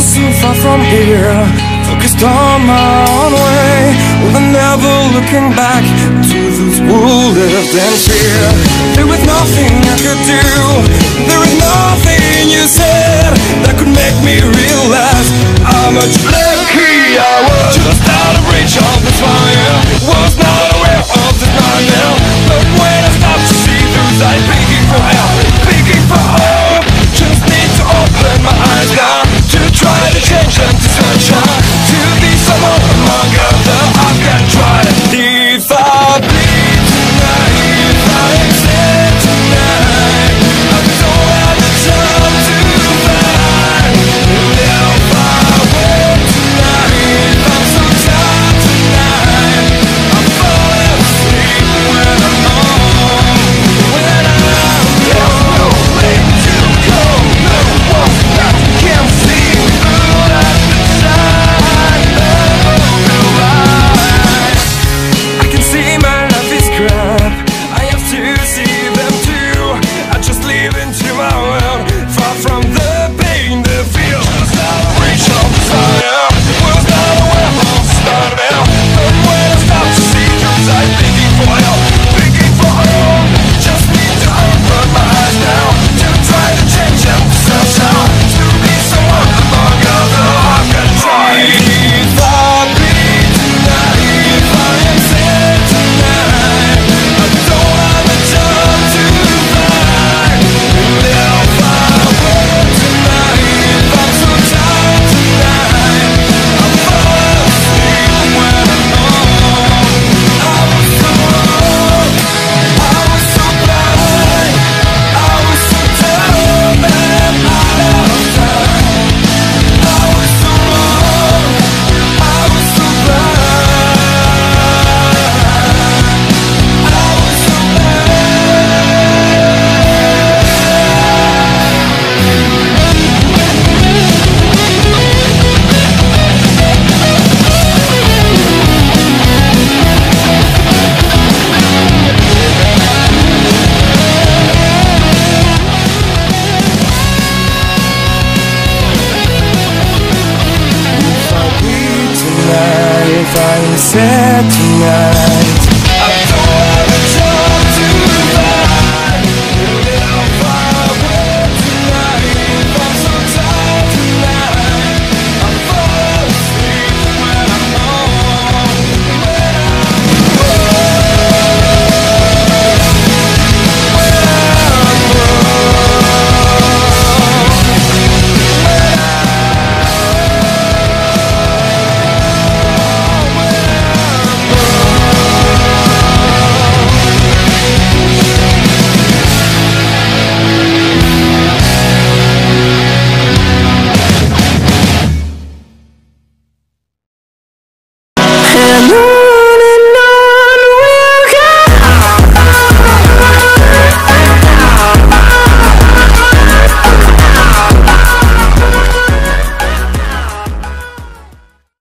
so far from here. Focused on my own way. With never looking back To those who lived in fear? There was nothing I could do. There was nothing set tonight